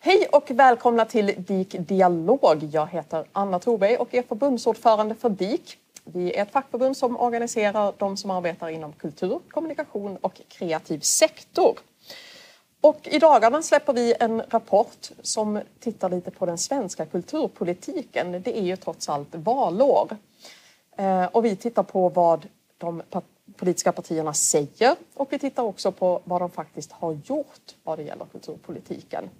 Hej och välkomna till DIK Dialog. Jag heter Anna Thorberg och är förbundsordförande för DIK. Vi är ett fackförbund som organiserar de som arbetar inom kultur, kommunikation och kreativ sektor. Och I dagarna släpper vi en rapport som tittar lite på den svenska kulturpolitiken. Det är ju trots allt valår. Eh, och vi tittar på vad de politiska partierna säger och vi tittar också på vad de faktiskt har gjort vad det gäller kulturpolitiken.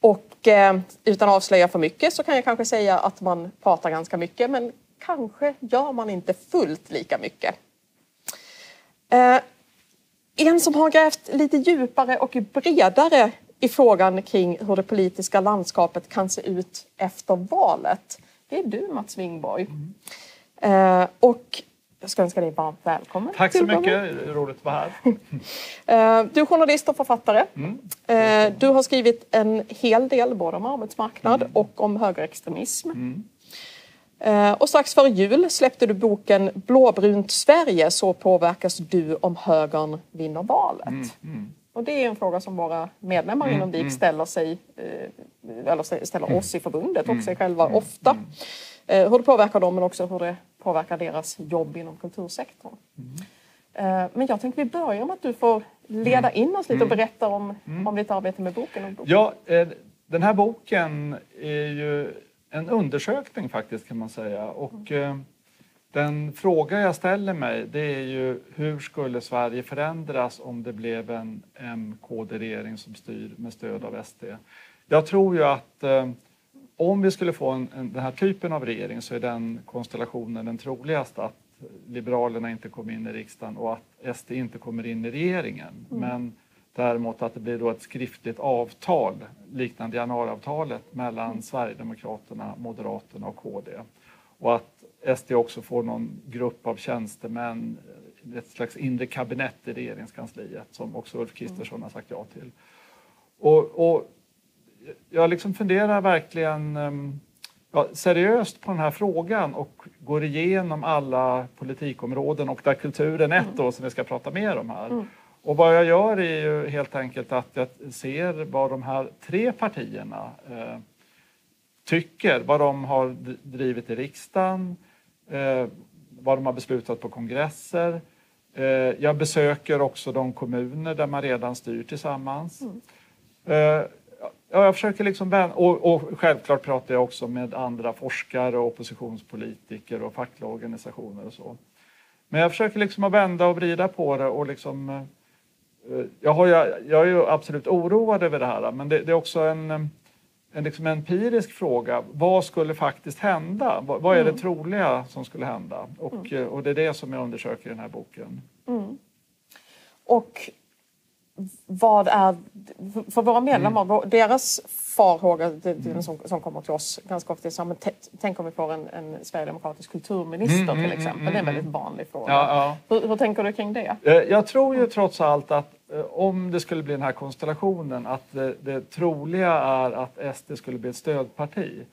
Och eh, utan att avslöja för mycket så kan jag kanske säga att man pratar ganska mycket men kanske gör man inte fullt lika mycket. Eh, en som har grävt lite djupare och bredare i frågan kring hur det politiska landskapet kan se ut efter valet, det är du Mats Wingborg. Mm. Eh, och jag ska önska dig varmt välkommen. Tack så mycket, roligt att vara här. Eh, du är journalist och författare. Mm. Eh, du har skrivit en hel del både om arbetsmarknad mm. och om högerextremism. Mm. Eh, och strax före jul släppte du boken Blåbrunt Sverige, så påverkas du om högern vinner valet. Mm, mm. Och det är en fråga som våra medlemmar mm, inom DIK ställer sig, eller ställer oss i förbundet och sig själva ofta. Hur det påverkar dem men också hur det påverkar deras jobb inom kultursektorn. Mm. Men jag tänkte vi börjar med att du får leda in oss lite och berätta om, om ditt arbete med boken. boken. Ja, den här boken är ju en undersökning faktiskt kan man säga. Och, eh, den fråga jag ställer mig det är ju hur skulle Sverige förändras om det blev en M-KD-regering som styr med stöd av SD? Jag tror ju att eh, om vi skulle få en, en, den här typen av regering så är den konstellationen den troligaste att Liberalerna inte kommer in i riksdagen och att SD inte kommer in i regeringen. Mm. Men Däremot att det blir då ett skriftligt avtal liknande januariavtalet mellan mm. Sverigedemokraterna, Moderaterna och KD. Och att SD också får någon grupp av tjänstemän, ett slags inre kabinett i regeringskansliet som också Ulf Kristersson har sagt ja till. Och, och jag liksom funderar verkligen ehm, ja, seriöst på den här frågan och går igenom alla politikområden och där kulturen är ett då som vi ska prata mer om här. Mm. Och vad jag gör är ju helt enkelt att jag ser vad de här tre partierna eh, tycker, vad de har drivit i riksdagen, eh, vad de har beslutat på kongresser. Eh, jag besöker också de kommuner där man redan styr tillsammans. Mm. Ja, jag försöker liksom, och, och självklart pratar jag också med andra forskare, oppositionspolitiker och fackliga organisationer och så. Men jag försöker liksom att vända och vrida på det och liksom eh, jag, har, jag är ju absolut oroad över det här men det, det är också en, en liksom empirisk fråga. Vad skulle faktiskt hända? Vad, vad är det mm. troliga som skulle hända? Och, mm. Eh, och det är det som jag undersöker i den här boken. Mm. Och vad är, för våra medlemmar, mm. deras farhåga mm. som, som kommer till oss ganska ofta är så tänk om vi får en, en sverigedemokratisk kulturminister mm, till mm, exempel. det är en väldigt vanlig fråga. Ja, ja. Hur, hur, tänker du kring det? Eh, jag tror ju trots allt att Eh, om det skulle bli den här konstellationen att det, det troliga är att SD skulle bli ett stödparti.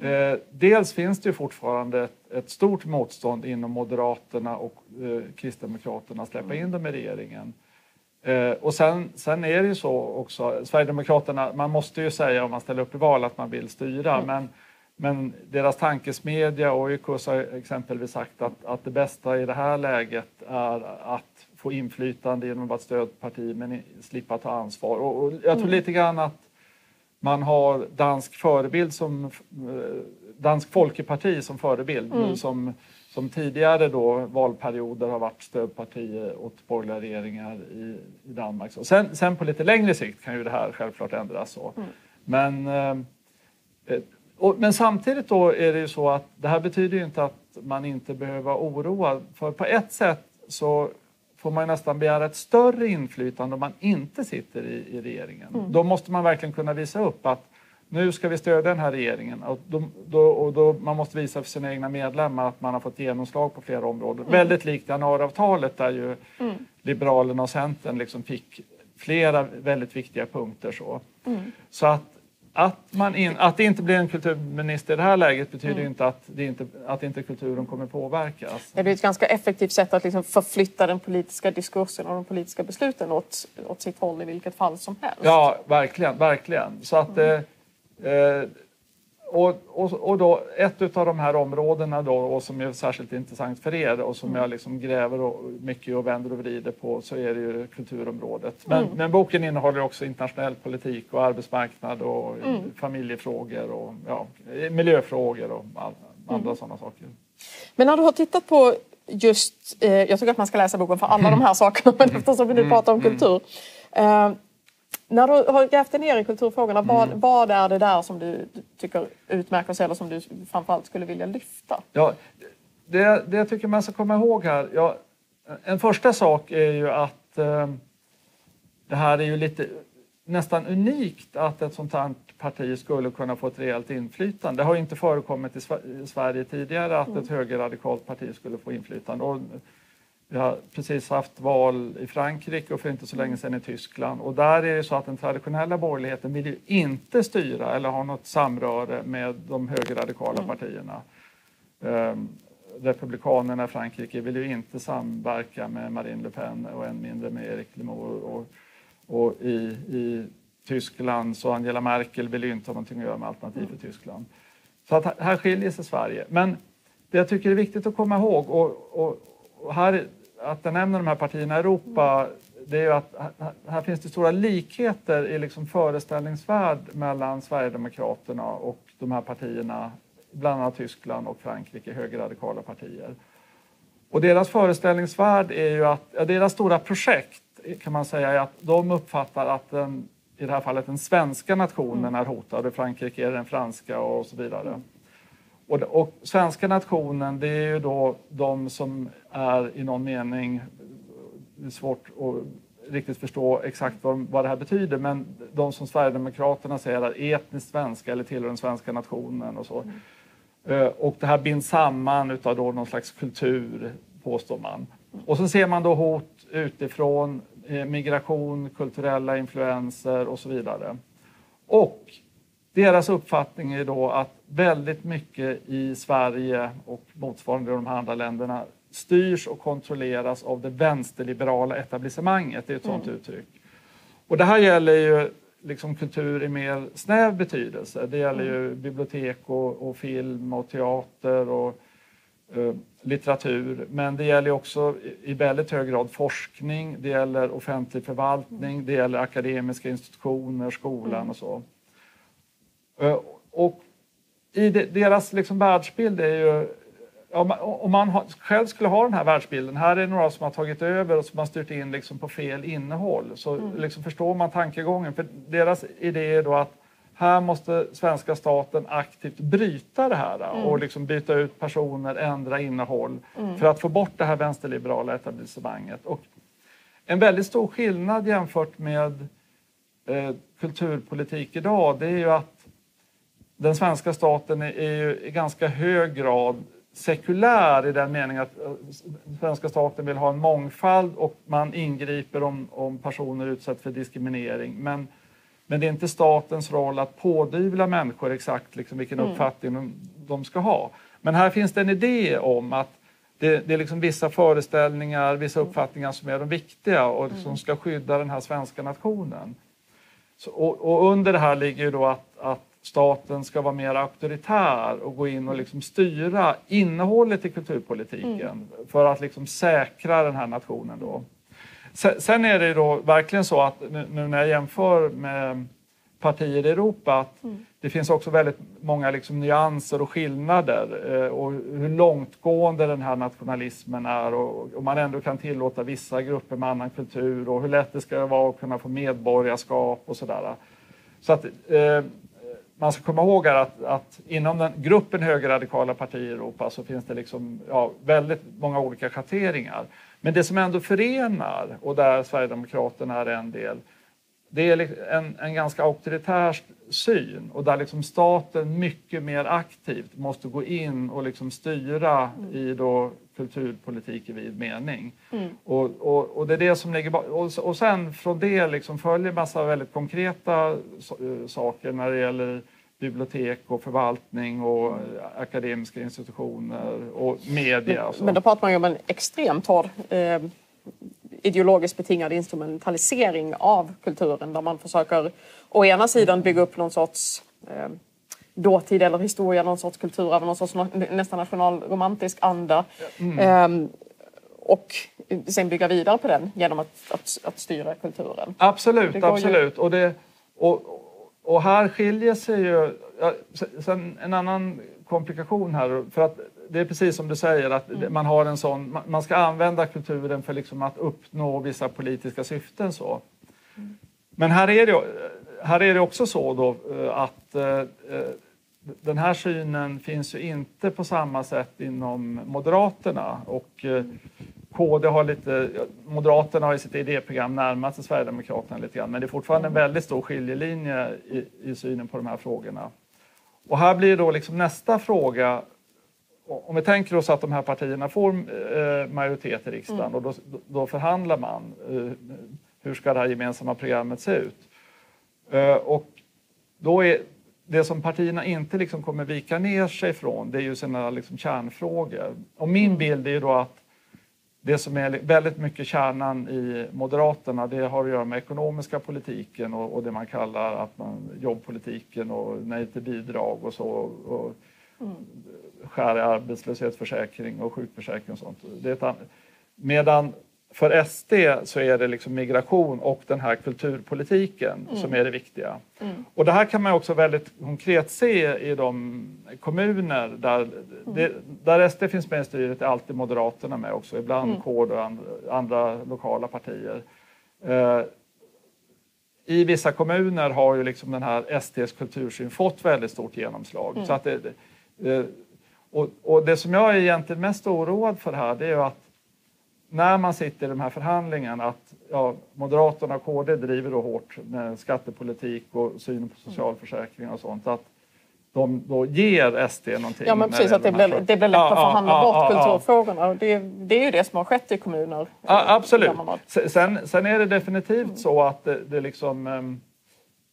Eh, dels finns det ju fortfarande ett, ett, stort motstånd inom Moderaterna och eh, Kristdemokraterna att släppa in dem i regeringen. Eh, och sen, sen är det ju så också, Sverigedemokraterna, man måste ju säga om man ställer upp i val att man vill styra mm. men, men deras tankesmedja och Oikos har exempelvis sagt att, att det bästa i det här läget är att få inflytande genom att vara ett stödparti men slippa ta ansvar. Och, och jag tror mm. lite grann att man har dansk förebild som eh, Dansk Folkeparti som förebild mm. som, som tidigare då valperioder har varit stödparti åt borgerliga regeringar i, i Danmark. Så sen, sen på lite längre sikt kan ju det här självklart ändras. Så. Mm. Men, eh, och, men samtidigt då är det ju så att det här betyder ju inte att man inte behöver oroad. För på ett sätt så får man nästan begära ett större inflytande om man inte sitter i, i regeringen. Mm. Då måste man verkligen kunna visa upp att nu ska vi stödja den här regeringen. Och då, då, och då man måste visa för sina egna medlemmar att man har fått genomslag på flera områden. Mm. Väldigt likt januariavtalet där ju mm. Liberalerna och Centern liksom fick flera väldigt viktiga punkter. Så, mm. så att att, man in, att det inte blir en kulturminister i det här läget betyder mm. inte, att, det inte att inte kulturen kommer påverkas. Det är ett ganska effektivt sätt att liksom förflytta den politiska diskursen och de politiska besluten åt, åt sitt håll i vilket fall som helst. Ja, verkligen. verkligen. Så att, mm. Eh, och, och, och då, ett av de här områdena då, och som är särskilt intressant för er och som mm. jag liksom gräver och, mycket och vänder och vrider på så är det ju kulturområdet. Men, mm. men boken innehåller också internationell politik och arbetsmarknad och mm. familjefrågor och ja, miljöfrågor och all, andra mm. sådana saker. Men när du har tittat på just, eh, jag tycker att man ska läsa boken för alla de här sakerna men eftersom vi nu mm. pratar om mm. kultur. Eh, när du har grävt ner i kulturfrågorna, vad, mm. vad är det där som du tycker utmärker sig eller som du framförallt skulle vilja lyfta? Ja, det, det jag tycker man ska komma ihåg här, ja, en första sak är ju att eh, det här är ju lite nästan unikt att ett sånt här parti skulle kunna få ett reellt inflytande. Det har inte förekommit i Sverige tidigare att ett mm. högerradikalt parti skulle få inflytande. Och vi har precis haft val i Frankrike och för inte så länge sedan i Tyskland. Och där är det så att den traditionella borgerligheten vill ju inte styra eller ha något samröre med de högerradikala mm. partierna. Um, Republikanerna i Frankrike vill ju inte samverka med Marine Le Pen och än mindre med Erik Zemmour. Och, och i, i Tyskland så Angela Merkel vill ju inte ha någonting att göra med Alternativ för Tyskland. Så att här skiljer sig Sverige. Men det jag tycker är viktigt att komma ihåg och, och, och här att jag nämner de här partierna i Europa det är ju att här finns det stora likheter i liksom föreställningsvärld mellan Sverigedemokraterna och de här partierna, bland annat Tyskland och Frankrike, högerradikala partier. Och deras föreställningsvärld är ju att, ja, deras stora projekt kan man säga är att de uppfattar att den, i det här fallet den svenska nationen är hotad och Frankrike är den franska och så vidare. Och, och, svenska nationen, det är ju då de som är i någon mening, det är svårt att riktigt förstå exakt vad, vad det här betyder, men de som Sverigedemokraterna säger är etniskt svenska eller tillhör den svenska nationen och så. Mm. Och det här binds samman utav då någon slags kultur, påstår man. Och så ser man då hot utifrån, eh, migration, kulturella influenser och så vidare. Och deras uppfattning är då att väldigt mycket i Sverige och motsvarande i de här andra länderna styrs och kontrolleras av det vänsterliberala etablissemanget. Det är ett sådant mm. uttryck. Och det här gäller ju liksom kultur i mer snäv betydelse. Det gäller ju mm. bibliotek och, och, film och teater och uh, litteratur. Men det gäller också i väldigt hög grad forskning, det gäller offentlig förvaltning, mm. det gäller akademiska institutioner, skolan mm. och så. Uh, och i deras liksom världsbild är ju om man själv skulle ha den här världsbilden, här är det några som har tagit över och som har styrt in liksom på fel innehåll, så mm. liksom förstår man tankegången. För deras idé är då att här måste svenska staten aktivt bryta det här mm. och liksom byta ut personer, ändra innehåll mm. för att få bort det här vänsterliberala etablissemanget. Och en väldigt stor skillnad jämfört med eh, kulturpolitik idag, det är ju att den svenska staten är ju i ganska hög grad sekulär i den meningen att eh, svenska staten vill ha en mångfald och man ingriper om, om personer utsätts för diskriminering. Men, men det är inte statens roll att pådyvla människor exakt liksom vilken mm. uppfattning de, de, ska ha. Men här finns det en idé om att det, det är liksom vissa föreställningar, vissa uppfattningar som är de viktiga och som mm. ska skydda den här svenska nationen. Så, och, och, under det här ligger ju då att, att staten ska vara mer auktoritär och gå in och liksom styra innehållet i kulturpolitiken mm. för att liksom säkra den här nationen. Då. Sen är det då verkligen så att nu när jag jämför med partier i Europa att mm. det finns också väldigt många liksom nyanser och skillnader eh, och hur långtgående den här nationalismen är och, och man ändå kan tillåta vissa grupper med annan kultur och hur lätt det ska vara att kunna få medborgarskap och sådär. Så att eh, man ska komma ihåg att, att inom den gruppen högerradikala partier i Europa så finns det liksom, ja, väldigt många olika schatteringar. Men det som ändå förenar, och där Sverigedemokraterna är en del, det är en, en ganska auktoritär syn och där liksom staten mycket mer aktivt måste gå in och liksom styra mm. i då kulturpolitik i vid mening. Mm. Och, och, och, det är det som ligger och, och sen från det liksom följer massa väldigt konkreta saker när det gäller bibliotek och förvaltning och akademiska institutioner och media. Och Men då pratar man ju om en extremt hård eh, ideologiskt betingad instrumentalisering av kulturen där man försöker å ena sidan bygga upp någon sorts eh, dåtid eller historia, någon sorts kultur av någon sorts nästan nationalromantisk anda. Mm. Eh, och sen bygga vidare på den genom att, att, att styra kulturen. Absolut, absolut. Ju... Och, det, och, och här skiljer sig ju... Sen en annan komplikation här, för att det är precis som du säger att mm. man har en sån, man ska använda kulturen för liksom att uppnå vissa politiska syften. Så. Mm. Men här är, det, här är det också så då eh, att eh, eh, den här synen finns ju inte på samma sätt inom Moderaterna och KD har lite, Moderaterna har i sitt idéprogram närmat sig Sverigedemokraterna lite grann men det är fortfarande en väldigt stor skiljelinje i, i synen på de här frågorna. Och här blir då liksom nästa fråga om vi tänker oss att de här partierna får eh, majoritet i riksdagen mm. och då, då, förhandlar man. Eh, hur ska det här gemensamma programmet se ut? Eh, och då är det som partierna inte liksom kommer vika ner sig från det är ju sina liksom kärnfrågor. Och min mm. bild är ju då att det som är väldigt mycket kärnan i Moderaterna det har att göra med ekonomiska politiken och, och det man kallar att man, jobbpolitiken och nej till bidrag och så. Och, mm skär i arbetslöshetsförsäkring och sjukförsäkring och sånt. Det är medan för SD så är det liksom migration och den här kulturpolitiken mm. som är det viktiga. Mm. Och det här kan man också väldigt konkret se i de kommuner där, mm. det, där SD finns med i styret är alltid Moderaterna med också, ibland mm. KD och andra, andra lokala partier. Eh, I vissa kommuner har ju liksom den här SDs kultursyn fått väldigt stort genomslag. Mm. Så att det, det, och, och, det som jag är egentligen mest oroad för här det är ju att när man sitter i de här förhandlingarna att ja, Moderaterna och KD driver då hårt med skattepolitik och synen på socialförsäkringar och sånt. Att de då ger SD någonting. Ja men precis, att det blir, det blir lätt att förhandla ja, bort ja, kulturfrågorna. Det, det är ju det som har skett i kommuner. Ja, absolut. Sen, sen är det definitivt mm. så att det, det liksom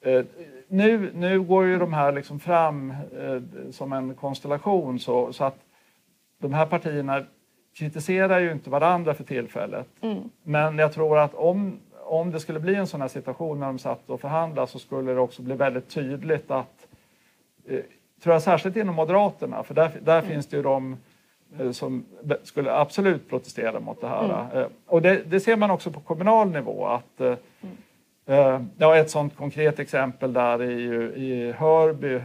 eh, nu, nu går ju de här liksom fram eh, som en konstellation så, så, att de här partierna kritiserar ju inte varandra för tillfället. Mm. Men jag tror att om, om det skulle bli en sån här situation när de satt och förhandlade så skulle det också bli väldigt tydligt att, eh, tror jag särskilt inom Moderaterna, för där, där mm. finns det ju de eh, som skulle absolut protestera mot det här. Mm. Eh, och det, det, ser man också på kommunal nivå att eh, mm. Eh, ja, ett sådant konkret exempel där är ju i Hörby.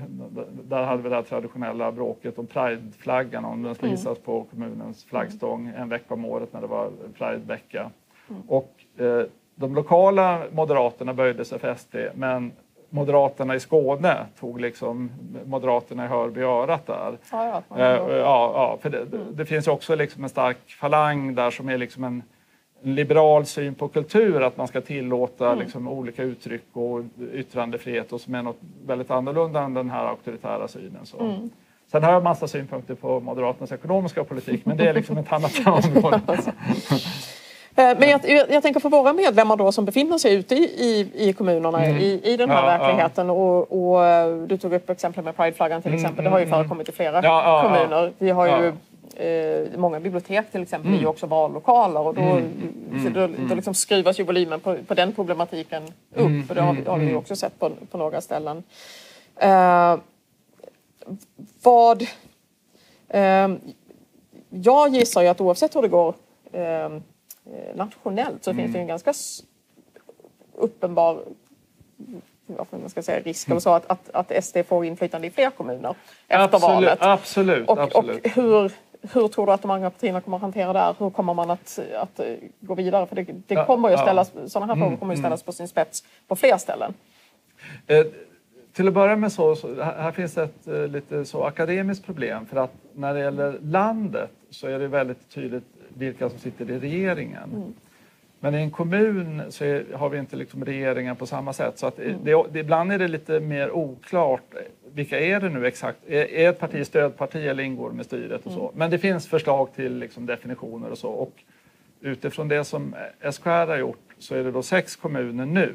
Där hade vi det traditionella bråket om prideflaggan, om den skulle mm. hissas på kommunens flaggstång en vecka om året när det var pridevecka. Mm. Och eh, de lokala moderaterna böjde sig för SD, men Moderaterna i Skåne tog liksom Moderaterna i Hörby örat där. Ja, ja, eh, ja, ja för det, mm. det, finns också liksom en stark falang där som är liksom en liberal syn på kultur, att man ska tillåta mm. liksom, olika uttryck och yttrandefrihet och som är något väldigt annorlunda än den här auktoritära synen. Så. Mm. Sen har jag massa synpunkter på Moderaternas ekonomiska politik men det är liksom ett annat område. Eh, men jag, jag, tänker för våra medlemmar då som befinner sig ute i, i, i kommunerna mm. i, i den här ja, verkligheten ja. Och, och, du tog upp exempel med prideflaggan till mm, exempel. Mm, det har ju mm, mm. förekommit i flera ja, kommuner. Vi har ju eh, många bibliotek till exempel mm. är ju också vallokaler och då, mm. så då, mm. då liksom skruvas ju volymen på, på den problematiken upp mm. och det har, har vi mm. också sett på, på några ställen. Eh, vad... Eh, jag gissar ju att oavsett hur det går eh, nationellt så finns det ju en ganska uppenbar man ska säga, risk eller så att, att, att SD får inflytande i fler kommuner efter absolut, valet. Absolut, och, absolut. och hur, hur tror du att de andra partierna kommer att hantera det här? Hur kommer man att, att gå vidare? För det, det kommer ju ställas, ja. sådana här frågor mm, kommer ju mm. ställas på sin spets på fler ställen. Eh, till att börja med så, så här finns ett eh, lite så akademiskt problem för att när det gäller landet så är det väldigt tydligt vilka som sitter i regeringen. Mm. Men i en kommun så är, har vi inte liksom regeringen på samma sätt. Så att det, det, ibland är det lite mer oklart. Vilka är det nu exakt? Är, är ett parti stödparti eller ingår med styret? och så? Men det finns förslag till liksom definitioner och så. Och utifrån det som SKR har gjort så är det då sex kommuner nu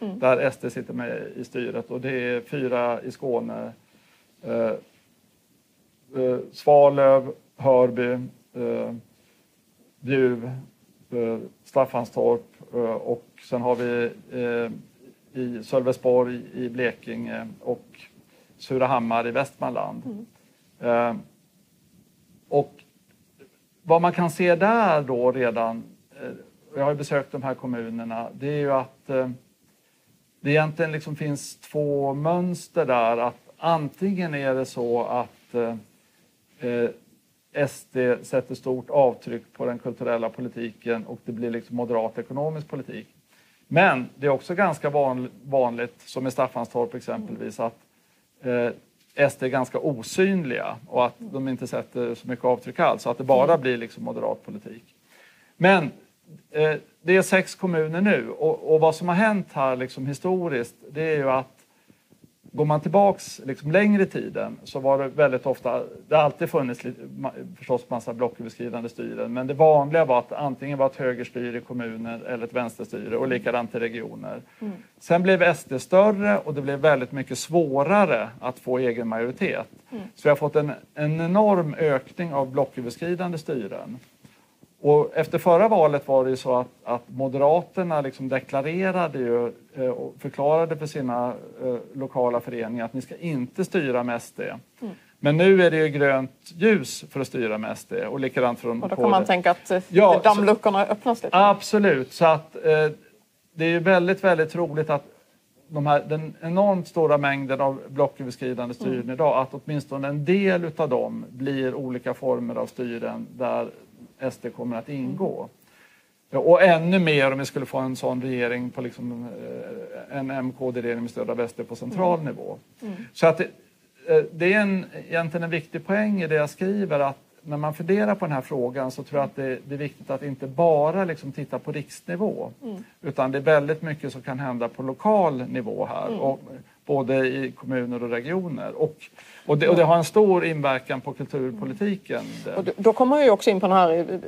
mm. där SD sitter med i styret och det är fyra i Skåne. Eh, eh, Svalöv, Hörby, eh, Bjuv, eh, Staffanstorp eh, och sen har vi eh, i Sölvesborg i Blekinge och Surahammar i Västmanland. Mm. Eh, och vad man kan se där då redan, eh, jag har besökt de här kommunerna, det är ju att eh, det egentligen liksom finns två mönster där. Att antingen är det så att eh, SD sätter stort avtryck på den kulturella politiken och det blir liksom moderat ekonomisk politik. Men det är också ganska vanligt, som i Staffanstorp exempelvis, att eh, SD är ganska osynliga och att de inte sätter så mycket avtryck alls, så att det bara blir liksom moderat politik. Men eh, det är sex kommuner nu och, och, vad som har hänt här liksom historiskt det är ju att Går man tillbaks liksom längre i tiden så var det väldigt ofta, det har alltid funnits lite, förstås massa blocköverskridande styren, men det vanliga var att antingen var ett högerstyre i kommuner eller ett vänsterstyre och likadant i regioner. Mm. Sen blev SD större och det blev väldigt mycket svårare att få egen majoritet. Mm. Så vi har fått en, en enorm ökning av blocköverskridande styren. Och efter förra valet var det ju så att, att Moderaterna liksom deklarerade ju, eh, och förklarade för sina eh, lokala föreningar att ni ska inte styra med SD. Mm. Men nu är det ju grönt ljus för att styra med SD och likadant från Och då kan man tänka att eh, ja, dammluckorna öppnas lite? Absolut, så att eh, det är väldigt, väldigt roligt att de här, den enormt stora mängden av blocköverskridande styren mm. idag, att åtminstone en del utav dem blir olika former av styren där SD kommer att ingå. Och ännu mer om vi skulle få en sån regering på liksom, eh, en MKD-regering med stöd av SD på central mm. nivå. Mm. Så att det, eh, det är en, egentligen en viktig poäng i det jag skriver att när man funderar på den här frågan så tror jag att det, det är viktigt att inte bara liksom titta på riksnivå mm. utan det är väldigt mycket som kan hända på lokal nivå här. Mm. Och, både i kommuner och regioner. Och, och, det, och det har en stor inverkan på kulturpolitiken. Och då kommer jag också in på den här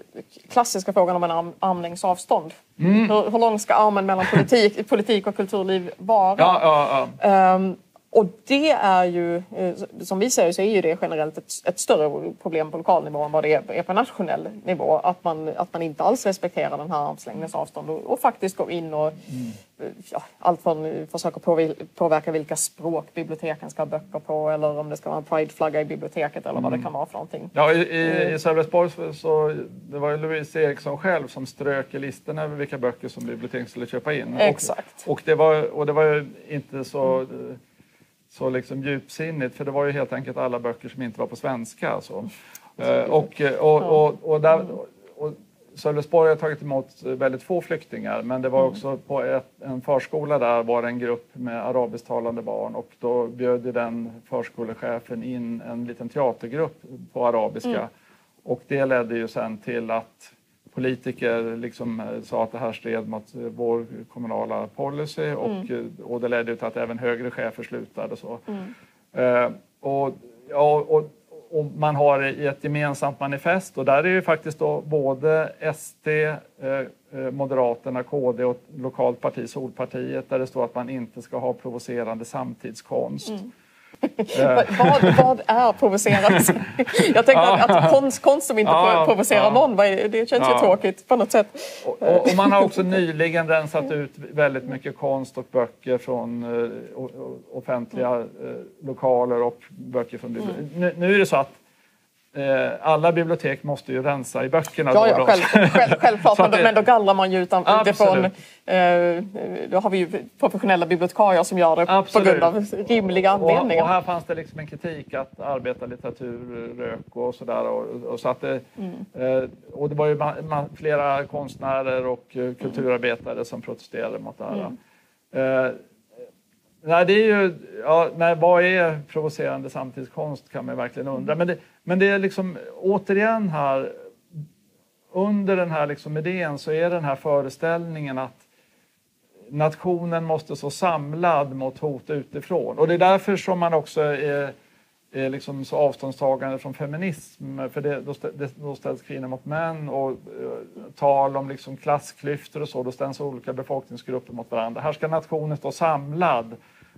klassiska frågan om en arm, armlängds avstånd. Mm. Hur, hur lång ska armen mellan politik, politik och kulturliv vara? Ja, ja, ja. Um, och det är ju, eh, som vi säger så är ju det generellt ett, ett större problem på lokal nivå än vad det är på nationell nivå. Att man, att man inte alls respekterar den här armslängdens avstånd och, och faktiskt går in och mm. ja, allt från försöker påverka vilka språk biblioteken ska ha böcker på eller om det ska vara en prideflagga i biblioteket eller mm. vad det mm. kan vara för någonting. Ja, i, i, i Sölvesborg så, så det var ju Louise Eriksson själv som strök i listorna över vilka böcker som biblioteken skulle köpa in. Exakt. Och, och, det, var, och det var ju inte så mm så liksom djupsinnigt för det var ju helt enkelt alla böcker som inte var på svenska. Alltså. och, och, och, och, där, och Sölvesborg har tagit emot väldigt få flyktingar men det var mm. också på ett, en förskola där var det en grupp med arabisktalande barn och då bjöd den förskolechefen in en liten teatergrupp på arabiska. Mm. Och det ledde ju sen till att politiker liksom eh, sa att det här stred mot eh, vår kommunala policy och, mm. Eh, och det ledde till att även högre chefer slutade. Så. Mm. Och, ja, och, och, man har i ett gemensamt manifest och där är ju faktiskt då både SD, Moderaterna, KD och lokalt parti, Solpartiet, där det står att man inte ska ha provocerande samtidskonst. Mm. Vad, vad är provocerat? Jag tänker ja. att konst, konst som inte ja, provocerar ja. någon, det känns ja. ju tråkigt på något sätt. Och, och, man har också nyligen rensat ut väldigt mycket konst och böcker från uh, offentliga uh, lokaler och böcker från mm. nu, nu är det så att Eh, alla bibliotek måste ju rensa i böckerna. Ja, ja själv, själv, självklart, men, då, men då gallrar man ju utan, utifrån... Eh, då har vi ju professionella bibliotekarier som gör det Absolut. på grund av rimliga anledningar. Och, och, här fanns det liksom en kritik att arbetarlitteratur rök och sådär. Och, och, så att det, mm. eh, och det var ju flera konstnärer och eh, kulturarbetare som protesterade mot det här. Mm. Eh, Nej, det är ju, ja, nej, vad är provocerande samtidskonst kan man verkligen undra. Men det, men det är liksom återigen här under den här liksom idén så är den här föreställningen att nationen måste stå samlad mot hot utifrån. Och det är därför som man också är, är liksom så avståndstagande från feminism. För det, då, då ställs kvinnor mot män och uh, tal om liksom klassklyftor och så, då ställs olika befolkningsgrupper mot varandra. Här ska nationen stå samlad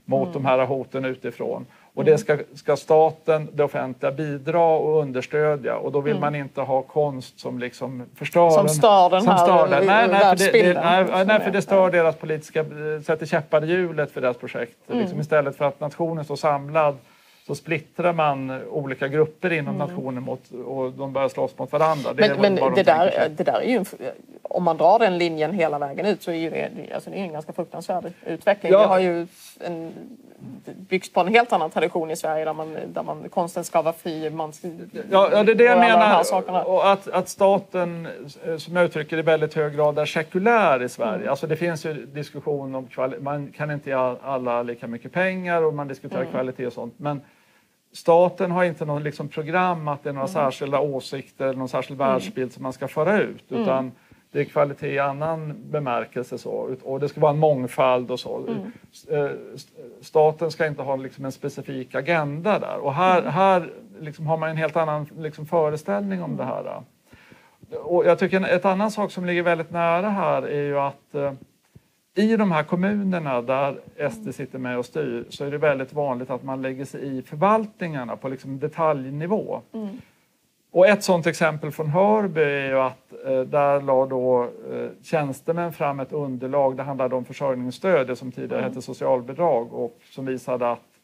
mot mm. de här hoten utifrån. Och det ska, ska staten, det offentliga, bidra och understödja och då vill mm. man inte ha konst som liksom förstör Som stör den som här stör den. Nej, nej, för det, det, nej, nej, för det stör deras politiska, sätter käppar i hjulet för deras projekt. Mm. Liksom, istället för att nationen står samlad så splittrar man olika grupper inom mm. nationen mot, och de börjar slåss mot varandra. Det men, men det, där, det där är ju, om man drar den linjen hela vägen ut så är det, alltså det är en ganska fruktansvärd utveckling. Ja. Vi har ju en, byggs på en helt annan tradition i Sverige där, man, där man, konsten ska vara fri. Man, ja, ja, det är det jag menar. Och att, att staten, som jag uttrycker det i väldigt hög grad, är sekulär i Sverige. Mm. Alltså det finns ju diskussion om kvalitet, man kan inte ge alla lika mycket pengar och man diskuterar mm. kvalitet och sånt. Men staten har inte något liksom program att det är några mm. särskilda åsikter eller någon särskild mm. världsbild som man ska föra ut. Utan mm. Det är kvalitet i annan bemärkelse. Så, och det ska vara en mångfald och så. Mm. Eh, staten ska inte ha liksom en specifik agenda där. Och här, mm. här liksom har man en helt annan liksom föreställning om det här. Och jag tycker ett annan sak som ligger väldigt nära här är ju att eh, i de här kommunerna där SD sitter med och styr så är det väldigt vanligt att man lägger sig i förvaltningarna på liksom detaljnivå. Mm. Och ett sådant exempel från Hörby är ju att eh, där la då eh, tjänstemän fram ett underlag, det handlade om försörjningsstöd, det som tidigare mm. hette socialbidrag och som visade att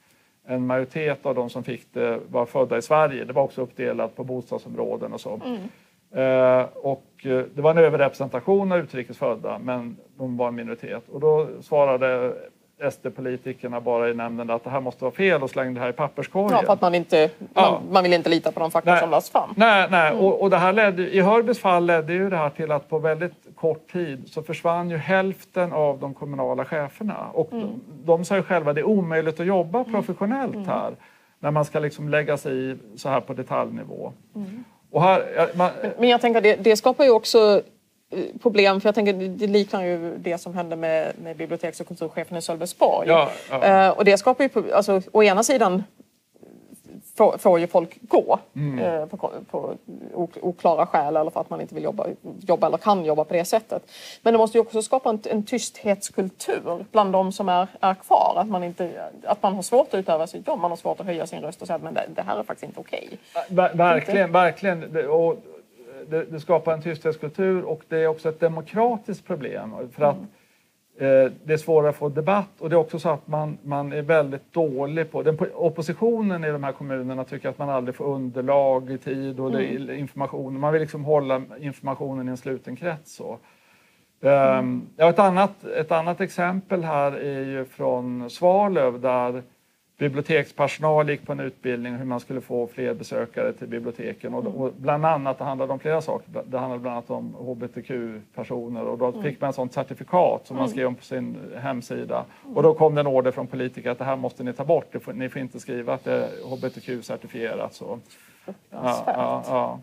en majoritet av de som fick det var födda i Sverige. Det var också uppdelat på bostadsområden och så. Mm. Eh, och det var en överrepresentation av utrikesfödda men de var en minoritet. Och då svarade SD-politikerna bara i nämnden att det här måste vara fel och slängde det här i papperskorgen. Ja, för att man, inte, ja. man, man vill inte lita på de fakta nej, som lades fram. Nej, nej. Mm. Och, och, det här ledde, i Hörbys fall ledde ju det här till att på väldigt kort tid så försvann ju hälften av de kommunala cheferna. Och mm. de, de sa ju själva att det är omöjligt att jobba mm. professionellt mm. här när man ska liksom lägga sig i så här på detaljnivå. Mm. Här, man... Men jag tänker det, det skapar ju också problem, för jag tänker det liknar ju det som hände med, med biblioteks och kulturchefen i Sölvesborg. Ja, ja. Uh, och det skapar ju, alltså, å ena sidan får, får ju folk gå mm. eh, på, på oklara skäl eller för att man inte vill jobba, jobba eller kan jobba på det sättet. Men det måste ju också skapa en, en tysthetskultur bland de som är, är kvar. Att man, inte, att man har svårt att utöva sitt jobb, man har svårt att höja sin röst och säga att det, det här är faktiskt inte okej. Okay. Verkligen, verkligen. Och det, det, skapar en tysthetskultur och det är också ett demokratiskt problem. För att mm Eh, det är svårare att få debatt och det är också så att man, man är väldigt dålig på... Den, oppositionen i de här kommunerna tycker att man aldrig får underlag i tid och mm. information. Man vill liksom hålla informationen i en sluten krets. Så. Mm. Um, ja, ett, annat, ett annat exempel här är ju från Svalöv där bibliotekspersonal gick på en utbildning hur man skulle få fler besökare till biblioteken. Och, och bland annat, det handlade om flera saker. Det handlade bland annat om hbtq-personer och då mm. fick man ett sånt certifikat som man mm. skrev om på sin hemsida. Och då kom det en order från politiker att det här måste ni ta bort. Ni får inte skriva att det är hbtq-certifierat. Så. Ja, ja, ja.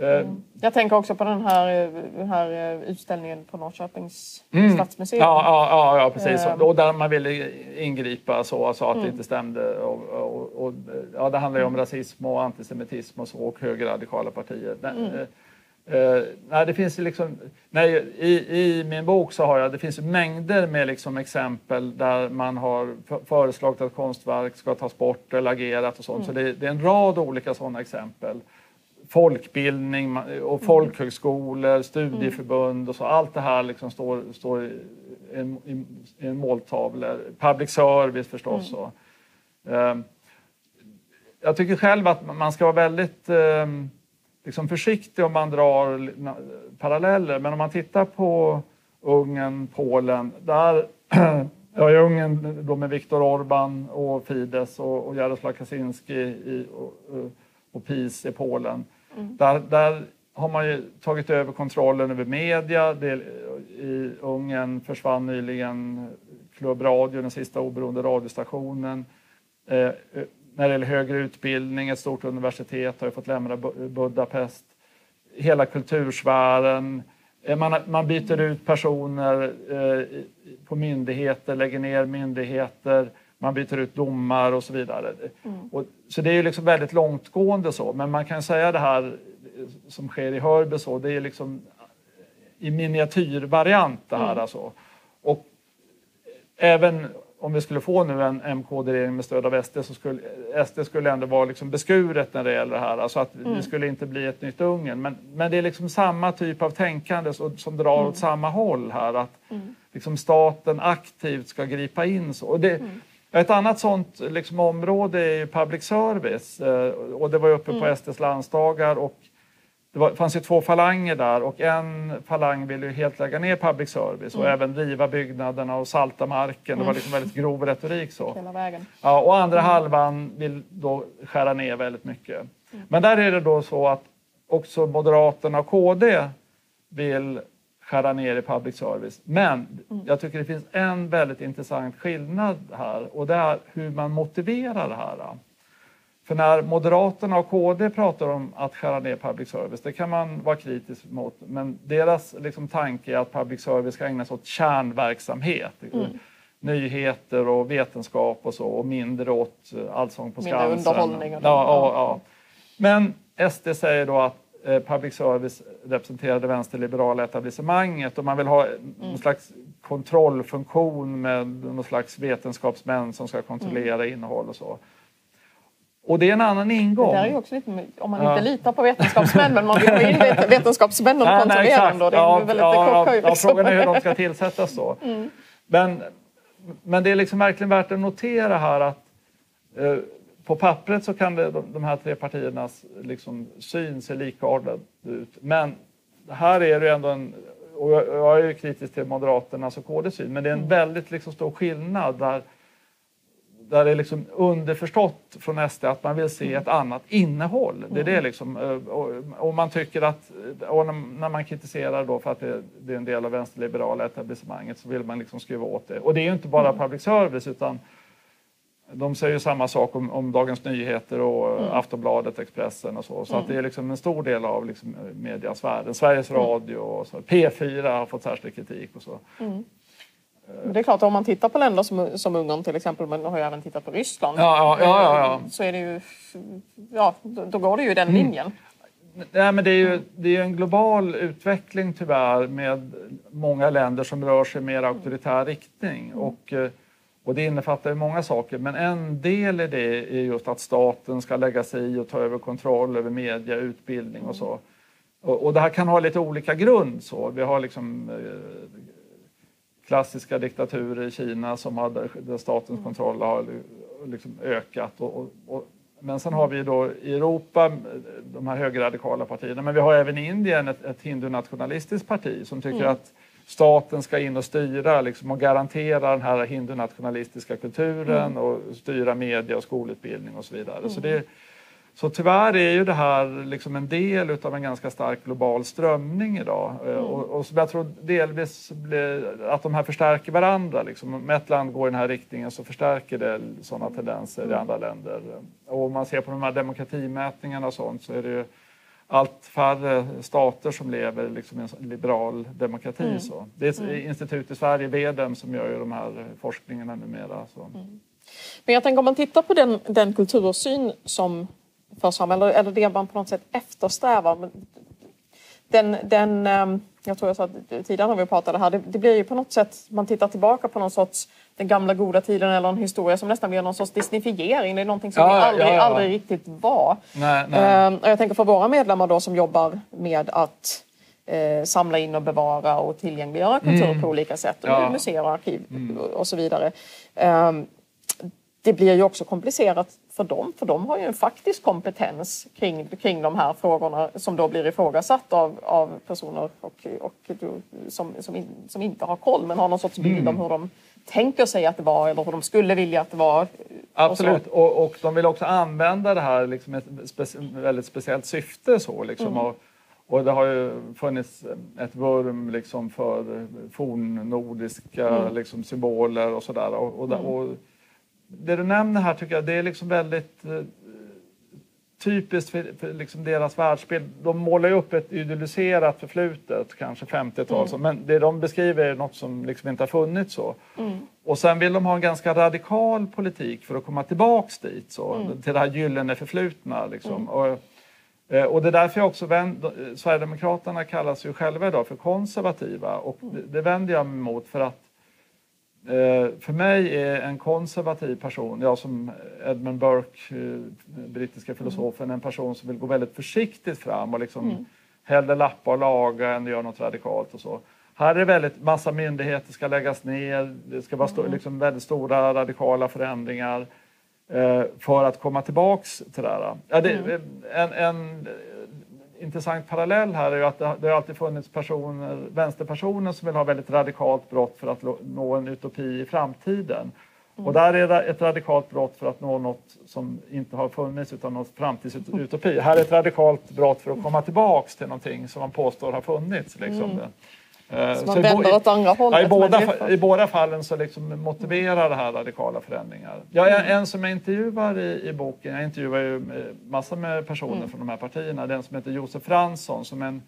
Mm. Eh, Jag tänker också på den här, den här eh, utställningen på Norrköpings mm. stadsmuseum. Ja, ja, ja, precis. Mm. Och där man ville ingripa så, alltså att mm. det inte stämde. Och, och, och, ja, det handlar ju om mm. rasism och antisemitism och så och högerradikala partier. Mm. Uh, nej, det finns liksom, nej, i, I min bok så har jag, det finns mängder med liksom exempel där man har föreslagit att konstverk ska tas bort eller agerat och sånt. Så det, det, är en rad olika sådana exempel folkbildning och mm. folkhögskolor, studieförbund och så. Allt det här liksom står, står i, en, i en måltavla. Public service förstås. Mm. Och, eh, jag tycker själv att man ska vara väldigt eh, liksom försiktig om man drar paralleller. Men om man tittar på Ungern, Polen. Där, ja, I Ungern då med Viktor Orbán och Fidesz och, och Jaroslaw Kaczynski i, och, och PiS i Polen. Mm. Där, där har man ju tagit över kontrollen över media. Det, I Ungern försvann nyligen Klubbradio, den sista oberoende radiostationen. Eh, när det gäller högre utbildning, ett stort universitet har ju fått lämna Budapest. hela kultursfären. Eh, man, man byter ut personer eh, på myndigheter, lägger ner myndigheter, man byter ut domar och så vidare. Mm. Och, så det är ju liksom väldigt långtgående så, men man kan säga det här som sker i Hörby så, det är liksom i miniatyrvariant det här mm. alltså. Och även om vi skulle få nu en MKD-regering med stöd av SD så skulle SD skulle ändå vara liksom beskuret när det gäller det här. Alltså att mm. det skulle inte bli ett nytt Ungern. Men, men det är liksom samma typ av tänkande som, som drar mm. åt samma håll här. Att mm. liksom staten aktivt ska gripa in. Så. Och det, mm. Ett annat sånt liksom område är public service. Eh, och det var uppe på mm. SDs landsdagar. Och det var, fanns ju två falanger där och en falang ville ju helt lägga ner public service och mm. även riva byggnaderna och salta marken. Mm. Det var liksom väldigt grov retorik. Så. Hela vägen. Ja, och andra mm. halvan vill då skära ner väldigt mycket. Mm. Men där är det då så att också Moderaterna och KD vill skära ner i public service. Men mm. jag tycker det finns en väldigt intressant skillnad här och det är hur man motiverar det här. För när Moderaterna och KD pratar om att skära ner public service, det kan man vara kritisk mot, men deras liksom, tanke är att public service ska ägna sig åt kärnverksamhet. Mm. Nyheter och vetenskap och så och mindre åt eh, Allsång på Skansen. Mindre underhållning. Och ja, ja, ja. Men SD säger då att public service representerar det vänsterliberala etablissemanget och man vill ha mm. någon slags kontrollfunktion med någon slags vetenskapsmän som ska kontrollera mm. innehåll och så. Och det är en annan ingång. Det där är också lite, om man inte litar på vetenskapsmän men man vill ha in vetenskapsmännen och kontrollera dem då. Det är ja, väldigt ja, ja, ja, Frågan är hur de ska tillsättas då. Mm. Men, men det är liksom verkligen värt att notera här att eh, på pappret så kan det, de, de här tre partiernas liksom, syn se likartad ut. Men här är det ändå en, och jag, är ju kritisk till Moderaternas och KDs syn, men det är en mm. väldigt liksom, stor skillnad där där det är liksom underförstått från SD att man vill se ett annat innehåll. Det är det mm. liksom, eh, och man tycker att, och när man kritiserar då för att det är en del av vänsterliberala etablissemanget så vill man liksom skruva åt det. Och det är ju inte bara mm. public service utan de säger ju samma sak om, om Dagens Nyheter och mm. Aftonbladet, Expressen och så. Så mm. att det är liksom en stor del av liksom mediasfären. Sveriges mm. Radio och så. P4 har fått särskild kritik och så. Mm. Det är klart, om man tittar på länder som, som Ungern till exempel, men har ju även tittat på Ryssland. Ja, ja, ja. Så är det ju, ja, då, går det ju den mm. linjen. Nej, men det är ju det är en global utveckling tyvärr med många länder som rör sig i mer auktoritär riktning. Mm. Och, eh, och det innefattar många saker, men en del i det är just att staten ska lägga sig i och ta över kontroll över media, utbildning och så. Och, och det här kan ha lite olika grund. Så. Vi har liksom eh, klassiska diktaturer i Kina som har, där statens kontroll har liksom ökat. Och, och, och, men sen har vi då i Europa de här högerradikala partierna, men vi har även i Indien ett, ett hindunationalistiskt parti som tycker mm. att staten ska in och styra liksom, och garantera den här hindunationalistiska kulturen mm. och styra media och skolutbildning och så vidare. Mm. Så det, så tyvärr är ju det här liksom en del utav en ganska stark global strömning idag. Eh, mm. Och, och som jag tror delvis blir, att de här förstärker varandra. Liksom. Om ett land går i den här riktningen så förstärker det sådana tendenser mm. i andra länder. Och om man ser på de här demokratimätningarna och sånt så är det ju allt färre stater som lever liksom i en liberal demokrati. Mm. Så. Det är mm. institut i Sverige, VEDEM, som gör ju de här forskningarna numera. Så. Mm. Men jag tänker om man tittar på den, den kultursyn som förs fram eller, eller det man på något sätt eftersträvar. Den, den, ehm, jag tror jag sa tidigare när vi pratade här, det, det, blir ju på något sätt, man tittar tillbaka på någon sorts den gamla goda tiden eller en historia som nästan blir någon sorts disneyfiering. Det är någonting som ja, vi aldrig, ja, ja. aldrig riktigt var. Nej, nej. Uh, jag tänker för våra medlemmar då som jobbar med att uh, samla in och bevara och tillgängliggöra kultur mm. på olika sätt. Ja. Museer och arkiv mm. och så vidare. Uh, det blir ju också komplicerat för dem, för de har ju en faktisk kompetens kring, kring de här frågorna som då blir ifrågasatt av, av personer och, och, som, som, in, som inte har koll men har någon sorts bild mm. om hur de tänker sig att det var eller hur de skulle vilja att det var. Absolut, och, och, och de vill också använda det här liksom ett speci väldigt speciellt syfte. Så, liksom, mm. och, och det har ju funnits ett vurm liksom för fornnordiska mm. liksom, symboler och sådär. Och, och, mm. och, det du nämner här tycker jag det är liksom väldigt eh, typiskt för, för liksom deras världsbild. De målar ju upp ett idealiserat förflutet, kanske 50-tal, mm. men det de beskriver är något som liksom inte har funnits så. Mm. Och sen vill de ha en ganska radikal politik för att komma tillbaks dit, så, mm. till det här gyllene förflutna. Liksom. Mm. Och, eh, och det är därför jag också vänd, Sverigedemokraterna kallas ju själva idag för konservativa och mm. det, det vänder jag mig emot för att Eh, för mig är en konservativ person, jag som Edmund Burke, eh, brittiska filosofen, en person som vill gå väldigt försiktigt fram och liksom mm. hellre lappa och laga än göra något radikalt och så. Här är det väldigt, massa myndigheter ska läggas ner, det ska vara mm. liksom väldigt stora radikala förändringar eh, för att komma tillbaks till det här. Ja, det, mm. en, en intressant parallell här är ju att det, det har alltid funnits personer, vänsterpersoner som vill ha väldigt radikalt brott för att nå en utopi i framtiden. Mm. Och där är det ett radikalt brott för att nå något som inte har funnits utan något framtidsutopi. Här är ett radikalt brott för att komma tillbaks till någonting som man påstår har funnits. Liksom. Mm. Eh, så man vänder åt andra hållet. Ja, i, båda, I båda fallen så liksom motiverar det här radikala förändringar. Jag mm. en som jag intervjuar i, i boken, jag intervjuar ju massor med personer mm. från de här partierna, den som heter Josef Fransson som en,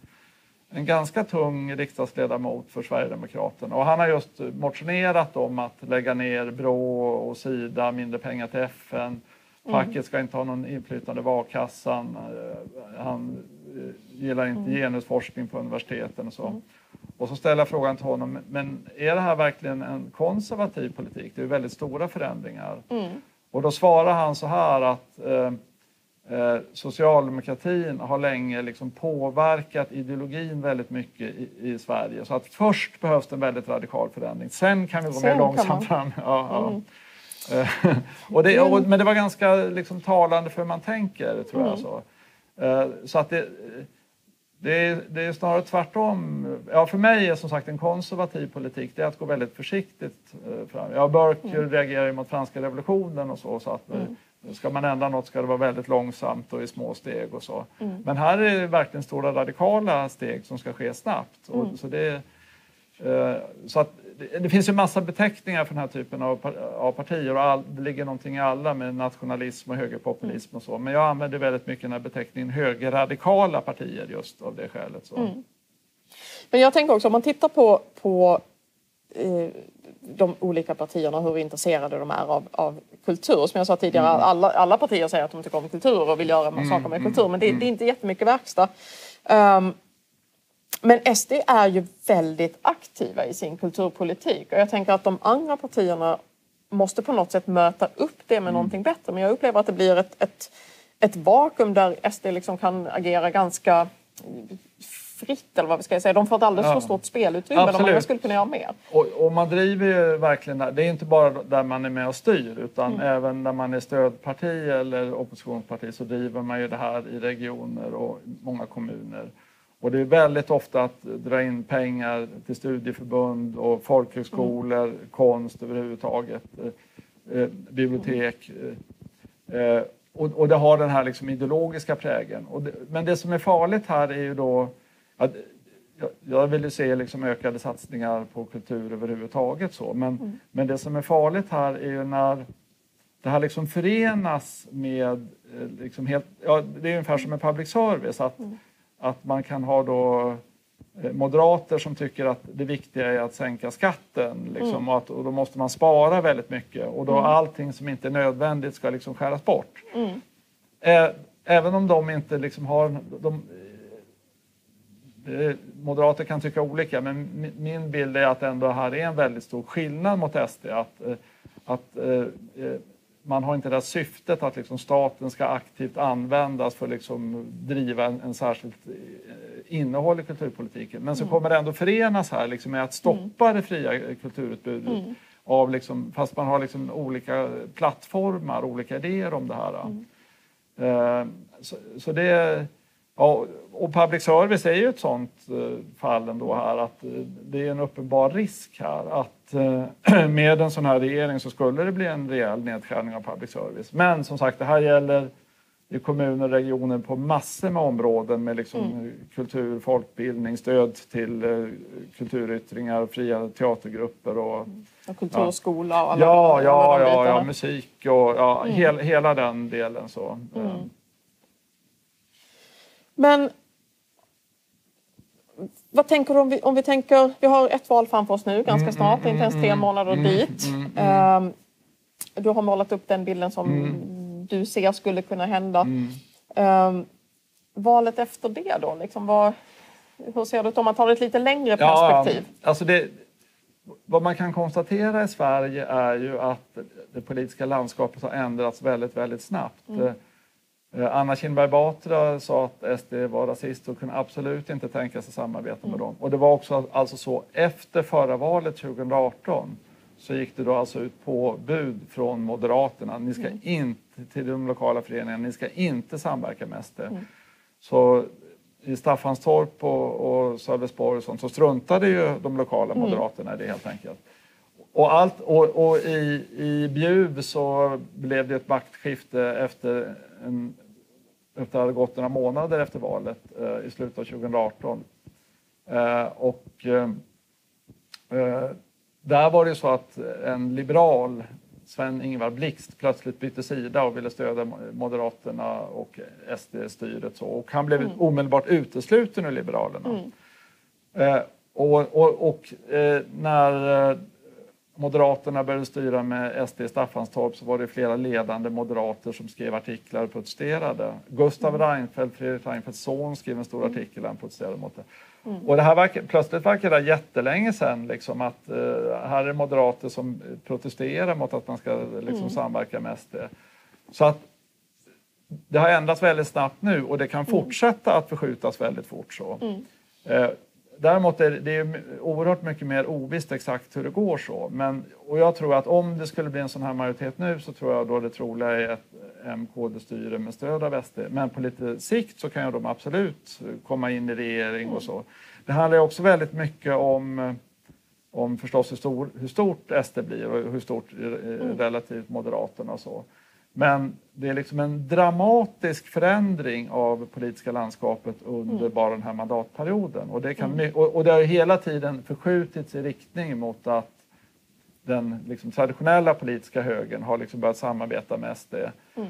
en ganska tung riksdagsledamot för Sverigedemokraterna. Och han har just motionerat om att lägga ner Brå och Sida, mindre pengar till FN. Mm. Facket ska inte ha någon inflytande över a-kassan. Eh, han eh, gillar inte mm. genusforskning på universiteten och så. Och så ställer jag frågan till honom, men är det här verkligen en konservativ politik? Det är väldigt stora förändringar. Mm. Och då svarar han så här att eh, eh, socialdemokratin har länge liksom påverkat ideologin väldigt mycket i, i, Sverige. Så att först behövs det en väldigt radikal förändring, sen kan vi gå mer långsamt fram. Ja, ja. Mm. Eh, och det, och, men det var ganska liksom, talande för hur man tänker, tror jag. Mm. Så, eh, så att det, det är, det är snarare tvärtom. Ja, för mig är som sagt en konservativ politik det är att gå väldigt försiktigt eh, fram. Ja, Burke mm. reagerar mot franska revolutionen och så. så att, eh, mm. Ska man ändra något ska det vara väldigt långsamt och i små steg och så. Mm. Men här är det verkligen stora radikala steg som ska ske snabbt. Och, mm. så det, eh, så att det finns ju massa beteckningar för den här typen av, av partier och all, det ligger någonting i alla med nationalism och högerpopulism och så. Men jag använder väldigt mycket den här beteckningen högerradikala partier just av det skälet. Så. Mm. Men jag tänker också om man tittar på, på eh, de olika partierna och hur intresserade de är av, av kultur. Som jag sa tidigare, mm. alla, alla partier säger att de tycker om kultur och vill göra mm. saker med kultur men det, mm. det är inte jättemycket verkstad. Um, men SD är ju väldigt aktiva i sin kulturpolitik och jag tänker att de andra partierna måste på något sätt möta upp det med mm. någonting bättre. Men jag upplever att det blir ett, ett, ett vakuum där SD liksom kan agera ganska fritt eller vad vi ska säga. De får ett alldeles ja. för stort spelutrymme. Absolut. De andra skulle kunna göra mer. Och, och, man driver ju verkligen. Det är inte bara där man är med och styr utan mm. även när man är stödparti eller oppositionsparti så driver man ju det här i regioner och många kommuner. Och det är väldigt ofta att dra in pengar till studieförbund och folkhögskolor, mm. konst överhuvudtaget, eh, eh bibliotek. Eh, eh, och, och, det har den här liksom ideologiska prägen. Det, men det som är farligt här är ju då att jag, jag vill ju se liksom ökade satsningar på kultur överhuvudtaget. Så. Men, mm. men det som är farligt här är ju när det här liksom förenas med... Eh, liksom helt, ja, det är ungefär som med public service. att mm att man kan ha då eh, moderater som tycker att det viktiga är att sänka skatten liksom, mm. och, att, och då måste man spara väldigt mycket och då mm. allting som inte är nödvändigt ska liksom skäras bort. Mm. även om de inte liksom har... De, eh, moderater kan tycka olika men min bild är att ändå här är en väldigt stor skillnad mot SD. Att, eh, att man har inte det här syftet att liksom staten ska aktivt användas för att liksom driva en, en särskilt eh, innehåll i kulturpolitiken. Men så mm. kommer det ändå förenas här liksom med att stoppa mm. det fria kulturutbudet. Mm. Av liksom, fast man har liksom olika plattformar, olika idéer om det här. Mm. Uh, så, så, det... Ja, och public service är ju ett sånt uh, fall ändå här att uh, det är en uppenbar risk här att Eh, med en sån här regering så skulle det bli en rejäl nedskärning av public service. Men som sagt, det här gäller i kommuner och regioner på massor med områden med liksom mm. kultur, folkbildning, stöd till kulturyttringar, fria teatergrupper och, och kulturskola och alla Ja, de, ja, alla ja, ja, musik och ja, mm. hel, hela den delen. så. Mm. Men vad tänker du om vi, om vi tänker, vi har ett val framför oss nu ganska snart, inte ens tre månader dit. Um, du har målat upp den bilden som du ser skulle kunna hända. Um, valet efter det då, liksom, vad, hur ser det ut om man tar ett lite längre perspektiv? Ja, alltså det, vad man kan konstatera i Sverige är ju att det politiska landskapet har ändrats väldigt, väldigt snabbt. Mm. Eh, Anna Kinberg Batra sa att SD var rasist och kunde absolut inte tänka sig samarbeta mm. med dem. Och det var också alltså så efter förra valet 2018 så gick det då alltså ut på bud från Moderaterna. Ni ska mm. inte till de lokala föreningarna, ni ska inte samverka med SD. Mm. Så i Staffanstorp och, och Sölvesborg och sånt så struntade ju de lokala mm. moderaterna i det helt enkelt. Och, allt, och, och i, i Bjuv så blev det ett maktskifte efter, en, efter att det gått några månader efter valet eh, i slutet av 2018. Eh, och eh, där var det så att en liberal Sven-Ingvar Blixt plötsligt bytte sida och ville stödja Moderaterna och SD-styret. Och han blev mm. omedelbart utesluten ur Liberalerna. Mm. Eh, och, och, och eh, när Moderaterna började styra med SD i Staffanstorp så var det flera ledande moderater som skrev artiklar och protesterade. Gustav mm. Reinfeldt, Fredrik Reinfeldts son, skrev en stor mm. artikel där han protesterade mot det. Mm. Och det här verkar, plötsligt verkar det jättelänge sedan liksom, att uh, här är moderater som protesterar mot att man ska liksom, mm. samverka med SD. Så att det har ändrats väldigt snabbt nu och det kan mm. fortsätta att förskjutas väldigt fort. Så. Uh, däremot är det, oerhört mycket mer ovisst exakt hur det går så. Men, och jag tror att om det skulle bli en sån här majoritet nu så tror jag då det troliga är ett MKD-styre med stöd av SD. Men på lite sikt så kan ju de absolut komma in i regering och så. Det handlar också väldigt mycket om om förstås hur, stor, hur stort SD blir och hur stort mm. relativt Moderaterna och så. Men det är liksom en dramatisk förändring av politiska landskapet under mm. bara den här mandatperioden. Och det, kan, mm. och, det har hela tiden förskjutits i riktning mot att den liksom traditionella politiska högern har liksom börjat samarbeta med SD. Mm.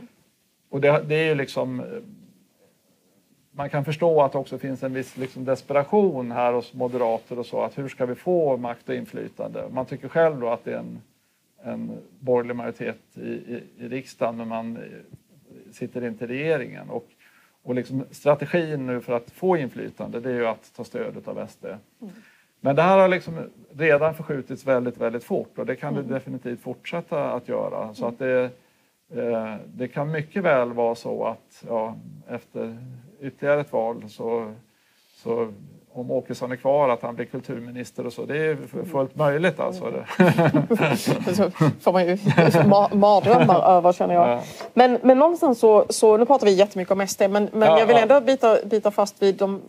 Och det, det, är ju liksom... Man kan förstå att det också finns en viss liksom desperation här hos moderater och så. Att hur ska vi få makt och inflytande? Man tycker själv då att det är en en borgerlig majoritet i, i, i riksdagen men man sitter inte i regeringen. Och, och liksom strategin nu för att få inflytande det är ju att ta stöd av SD. Mm. Men det här har liksom redan förskjutits väldigt, väldigt fort och det kan mm. det definitivt fortsätta att göra. Så att det, eh, det kan mycket väl vara så att ja, efter ytterligare ett val så, så om Åkesson är kvar, att han blir kulturminister och så. Det är fullt möjligt alltså. så får man ju mardrömmar över känner jag. Ja. Men, men någonstans så, så, nu pratar vi jättemycket om SD, men, men ja, jag vill ändå bita, bita fast vid de,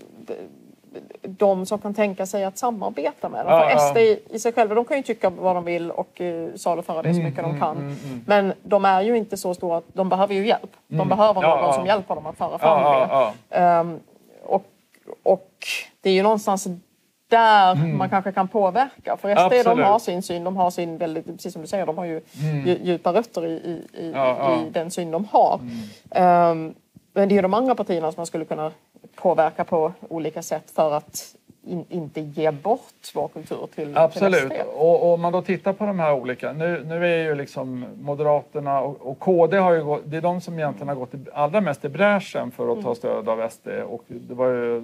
de som kan tänka sig att samarbeta med dem. Ja, För SD i sig själva, de kan ju tycka vad de vill och uh, saluföra det så mm, mycket mm, de kan. Mm, mm, men de är ju inte så stora, de behöver ju hjälp. De mm. behöver någon som hjälper dem att föra fram det. Um, det är ju någonstans där mm. man kanske kan påverka. För SD de har sin syn, de har sin väldigt, precis som du säger, de har ju mm. djupa rötter i, i, i, ja, ja. i, den syn de har. Mm. Um, men det är ju de andra partierna som man skulle kunna påverka på olika sätt för att in, inte ge bort vår kultur till Absolut. Till och, om man då tittar på de här olika, nu, nu är ju liksom Moderaterna och, och KD har ju gått, det är de som egentligen har gått allra mest i bräschen för att ta mm. stöd av SD och det var ju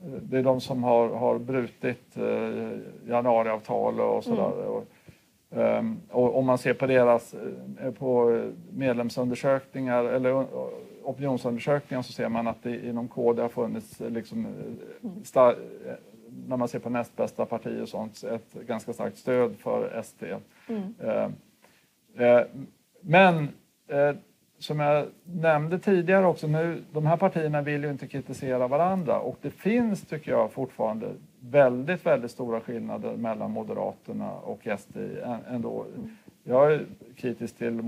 det är de som har, har brutit eh, januariavtal och sådär. Mm. Och, um, och om man ser på deras eh, på medlemsundersökningar eller opinionsundersökningar så ser man att det inom KD har funnits eh, liksom, eh, mm. star, när man ser på näst bästa parti och sånt, ett ganska starkt stöd för SD. Mm. Uh, uh, men uh, som jag nämnde tidigare också, nu, de här partierna vill ju inte kritisera varandra och det finns, tycker jag, fortfarande väldigt, väldigt stora skillnader mellan Moderaterna och SD ändå. Jag är kritisk till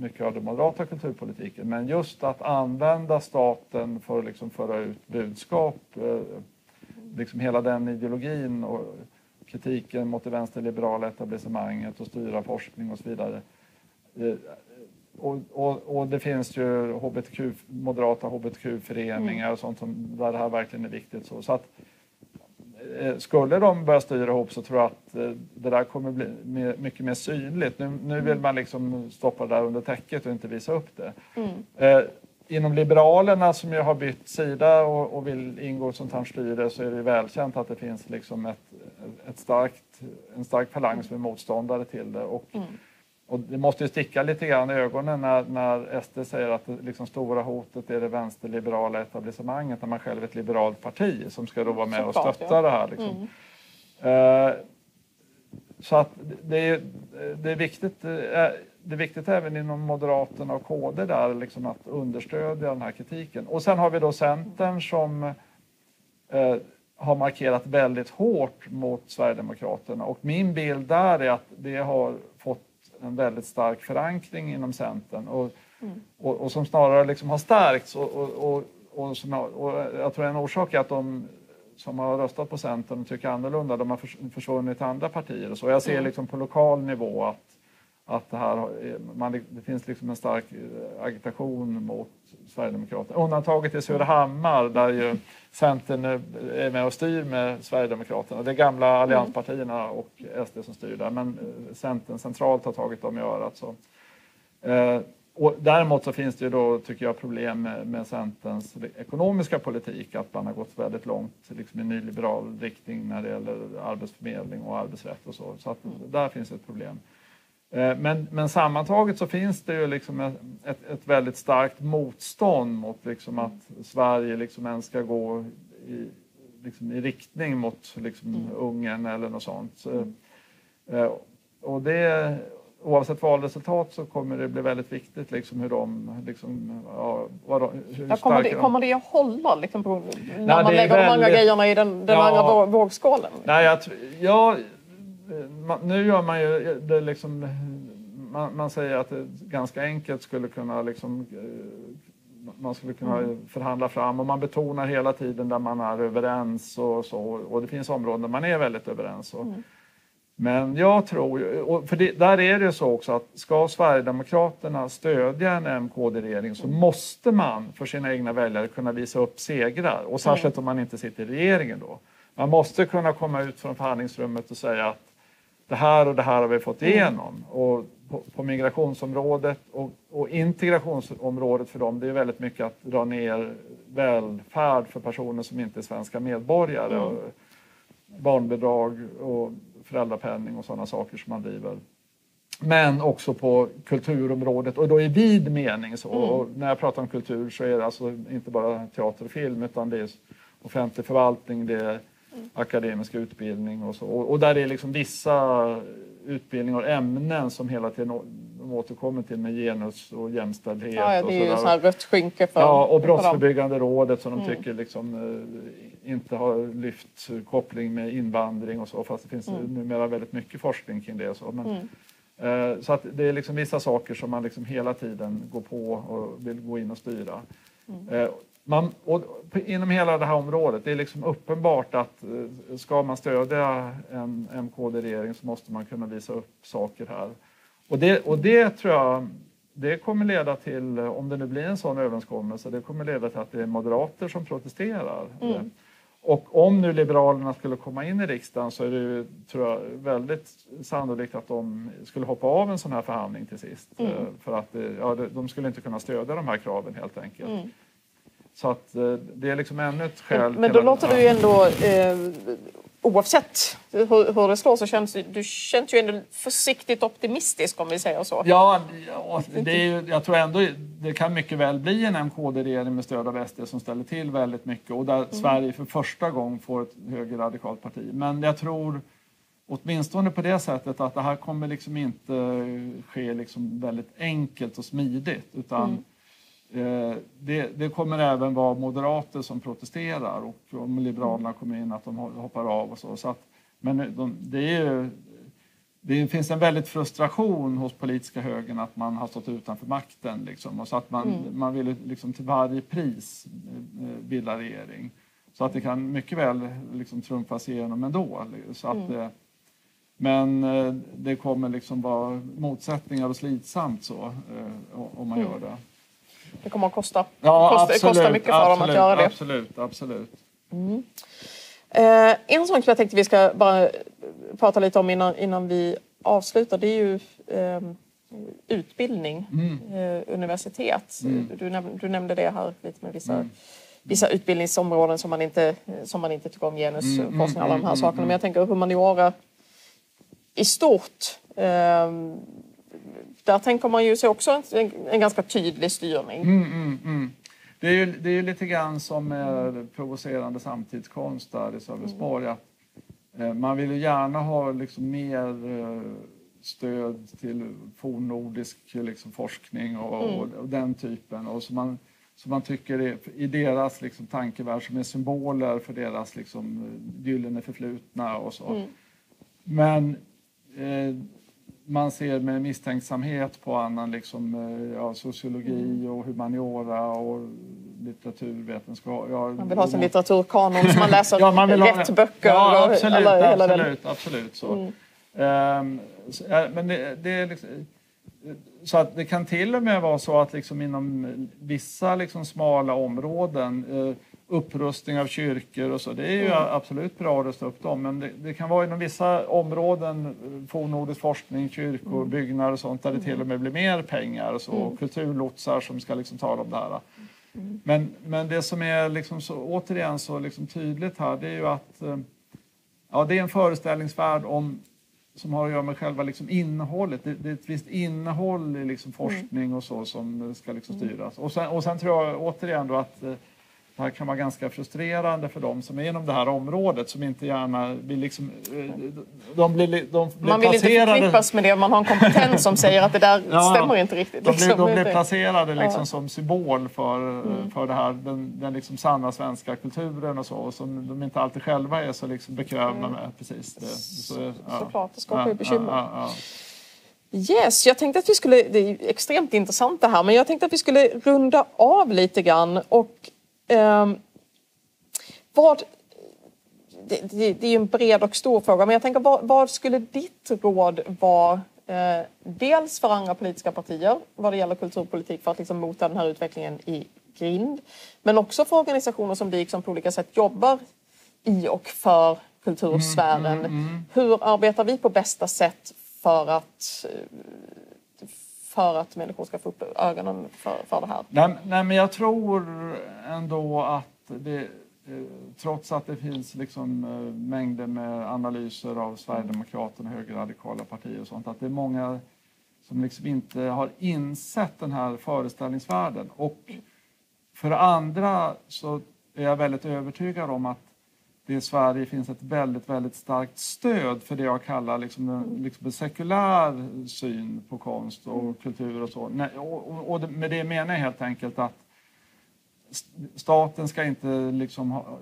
mycket av den moderata kulturpolitiken men just att använda staten för att liksom föra ut budskap, eh, liksom hela den ideologin och kritiken mot det vänsterliberala etablissemanget och styra forskning och så vidare. Eh, och, och, och, det finns ju HBTQ, moderata hbtq-föreningar mm. och sånt som, där det här verkligen är viktigt. Så, så att, eh, skulle de börja styra ihop så tror jag att eh, det där kommer bli mycket mer synligt. Nu, nu vill mm. man liksom stoppa det där under täcket och inte visa upp det. Mm. Eh, inom Liberalerna som ju har bytt sida och, och vill ingå i ett sånt här styre så är det välkänt att det finns liksom ett, ett starkt, en stark falang som är motståndare till det. Och, mm. Och det måste ju sticka lite grann i ögonen när, när SD säger att det liksom stora hotet är det vänsterliberala etablissemanget när man själv är ett liberalt parti som ska då vara med och stötta ja. det här. Liksom. Mm. Uh, så att det är, det är viktigt. Uh, det är viktigt även inom Moderaterna och KD där liksom att understödja den här kritiken. Och sen har vi då Centern som eh, har markerat väldigt hårt mot Sverigedemokraterna och min bild där är att det har en väldigt stark förankring inom Centern och, mm. och, och, som snarare liksom har stärkts och, och, och, som, och jag tror en orsak är att de som har röstat på Centern och tycker annorlunda, de har försvunnit till andra partier. Och så jag ser mm. liksom på lokal nivå att att det, här, man, det finns liksom en stark agitation mot Sverigedemokraterna. Undantaget är Surahammar där ju Centern är med och styr med Sverigedemokraterna. Det är gamla mm. allianspartierna och SD som styr där men eh, Centern centralt har tagit dem i örat. Så. Eh, och däremot så finns det ju då, tycker jag, problem med, med Centerns ekonomiska politik, att man har gått väldigt långt liksom i nyliberal riktning när det gäller arbetsförmedling och arbetsrätt och så. Så att mm. där finns ett problem. Eh, men, men sammantaget så finns det ju liksom ett, ett väldigt starkt motstånd mot liksom att Sverige liksom ens ska gå i, liksom i riktning mot liksom mm. Ungern eller något sånt. Så, mm. Eh, och det, oavsett valresultat så kommer det bli väldigt viktigt liksom hur de... Liksom, ja, vad hur ja, kommer, det, de... kommer det att hålla liksom, på, när Nej, man lägger väldigt... de andra grejerna i den, den ja, andra vågskålen? Nej, jag, jag, nu gör man ju det liksom... Man, man, säger att det ganska enkelt skulle kunna liksom, eh, man skulle kunna mm. förhandla fram och man betonar hela tiden där man är överens och så och det finns områden där man är väldigt överens. Och, mm. Men jag tror, för det, där är det så också att ska Sverigedemokraterna stödja en MKD-regering så mm. måste man för sina egna väljare kunna visa upp segrar och särskilt mm. om man inte sitter i regeringen då. Man måste kunna komma ut från förhandlingsrummet och säga att det här och det här har vi fått mm. igenom. Och på, på migrationsområdet och, och, integrationsområdet för dem, det är väldigt mycket att dra ner välfärd för personer som inte är svenska medborgare. Mm. Och barnbidrag och föräldrapenning och sådana saker som man driver. Men också på kulturområdet och då i vid mening. Så. Mm. Och när jag pratar om kultur så är det alltså inte bara teater och film utan det är offentlig förvaltning, det är akademisk utbildning och så. Och, och där är liksom vissa utbildningar och ämnen som hela tiden de återkommer till med genus och jämställdhet. Ja, ja det är ju så här rött skynke för Ja, och Brottsförebyggande rådet som mm. de tycker liksom, eh, inte har lyft koppling med invandring och så fast det finns mm. numera väldigt mycket forskning kring det. Och så. Men, mm. eh, så att det är liksom vissa saker som man liksom hela tiden går på och vill gå in och styra. Mm. Eh, man, inom hela det här området, det är liksom uppenbart att eh, ska man stödja en MKD-regering så måste man kunna visa upp saker här. Och det, och det tror jag det kommer leda till, om det nu blir en sån överenskommelse, det kommer leda till att det är moderater som protesterar. Mm. Och om nu Liberalerna skulle komma in i riksdagen så är det tror jag, väldigt sannolikt att de skulle hoppa av en sån här förhandling till sist. Mm. Eh, för att ja, de skulle inte kunna stödja de här kraven helt enkelt. Mm. Så att eh, det är liksom ännu ett skäl. Men då låter du ju ändå, eh, oavsett hur, hur, det slår, så känns du känns ju ändå försiktigt optimistisk om vi säger så. Ja, det är jag tror ändå det kan mycket väl bli en MKD-regering med stöd av SD som ställer till väldigt mycket och där mm. Sverige för första gången får ett högerradikalt parti. Men jag tror åtminstone på det sättet att det här kommer liksom inte ske liksom väldigt enkelt och smidigt utan mm det, det, kommer även vara moderater som protesterar och om Liberalerna kommer in att de hoppar av och så. så att, men de, det, är det finns en väldigt frustration hos politiska högern att man har stått utanför makten. Liksom, och så att man, mm. man vill liksom till varje pris eh, bilda regering. Så att det kan mycket väl liksom trumfas igenom ändå. Så att, mm. men eh, det kommer liksom vara motsättningar och slitsamt så eh, om man Mm. gör det. Det kommer att kosta, Ja, kosta, absolut, kosta mycket för dem att göra det. Absolut, absolut. Eh, en sak som jag tänkte vi ska bara prata lite om innan, innan vi avslutar det är ju eh, utbildning, eh, universitet. Du, näm- du nämnde det här lite med vissa, vissa utbildningsområden som man inte, som man inte tycker om, genusforskning och alla de här sakerna. Men jag tänker humaniora i stort. Eh, där tänker man ju sig också en, en ganska tydlig styrning. Mm, Det är ju det är lite grann som med provocerande samtidskonst där i Sölvesborg. Att, eh, man vill ju gärna ha liksom mer eh, stöd till fornnordisk liksom, forskning och, och, och den typen. Och så man, så man tycker är, i deras liksom, tankevärld som är symboler för deras liksom, gyllene förflutna och så. Men eh, man ser med misstänksamhet på annan liksom, eh, ja, sociologi och humaniora och litteraturvetenskap. Ja, Man vill ha sin litteraturkanon så man läser Ja, man vill ha- rätt böcker. Ja, och absolut. alla- hela den- absolut, absolut så. Ehm, så, eh, men det, det är liksom, så att det kan till och med vara så att liksom inom vissa liksom smala områden eh, upprustning av kyrkor och så. Det är ju absolut bra att rusta upp dem. Men det, det kan vara inom vissa områden, fornnordisk forskning, kyrkor, byggnader och sånt där det till och med blir mer pengar och så. Och kulturlotsar som ska liksom tala om det här. Men, men det som är liksom så, återigen så liksom tydligt här det är ju att eh, ja, det är en föreställningsvärld om, som har att göra med själva liksom innehållet. Det, det är ett visst innehåll i liksom forskning och så som ska liksom styras. Och sen, och sen tror jag återigen då att eh, det här kan vara ganska frustrerande för dem som är inom det här området som inte gärna vill liksom... eh, De blir, li- de blir Man vill inte placerade... förknippas med det. Man har en kompetens som säger att det där Ja, stämmer inte riktigt. De liksom. blir, de blir placerade liksom Ja. Mm. som symbol för, för det här, den, den liksom sanna svenska kulturen och så, och som de inte alltid själva är så liksom bekväma med. Precis. Det, så, Såklart, det skapar ju bekymmer. Ja, ja, Yes, jag tänkte att vi skulle, det är extremt intressant det här, men jag tänkte att vi skulle runda av lite grann och ehm, vad det, det, det är ju en bred och stor fråga, men jag tänker vad, vad skulle ditt råd vara eh, dels för andra politiska partier vad det gäller kulturpolitik för att liksom mota den här utvecklingen i grind, men också för organisationer som DIK som på olika sätt jobbar i och för kultursfären. Hur arbetar vi på bästa sätt för att eh, för att människor ska få upp ögonen för, för det här? Nej, nej, men jag tror ändå att det, eh, trots att det finns liksom eh, mängder med analyser av Sverigedemokraterna, högerradikala partier och sånt, att det är många som liksom inte har insett den här föreställningsvärlden. Och för det andra så är jag väldigt övertygad om att det i Sverige finns ett väldigt, väldigt starkt stöd för det jag kallar liksom en, liksom en sekulär syn på konst och kultur och så. Nej, Och, och, med det menar jag helt enkelt att st- staten ska inte liksom ha,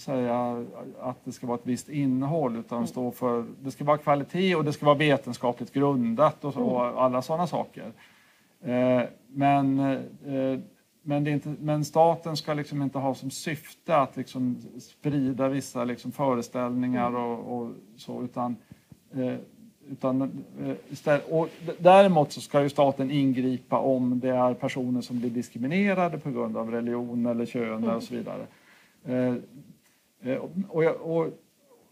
säga att det ska vara ett visst innehåll utan stå för, det ska vara kvalitet och det ska vara vetenskapligt grundat och, så, och alla sådana saker. Eh, men, eh, men, inte, men staten ska liksom inte ha som syfte att liksom sprida vissa liksom föreställningar och, och så utan eh, utan, eh, istället, och däremot så ska ju staten ingripa om det är personer som blir diskriminerade på grund av religion eller kön och så vidare. Eh, eh, och, jag, och,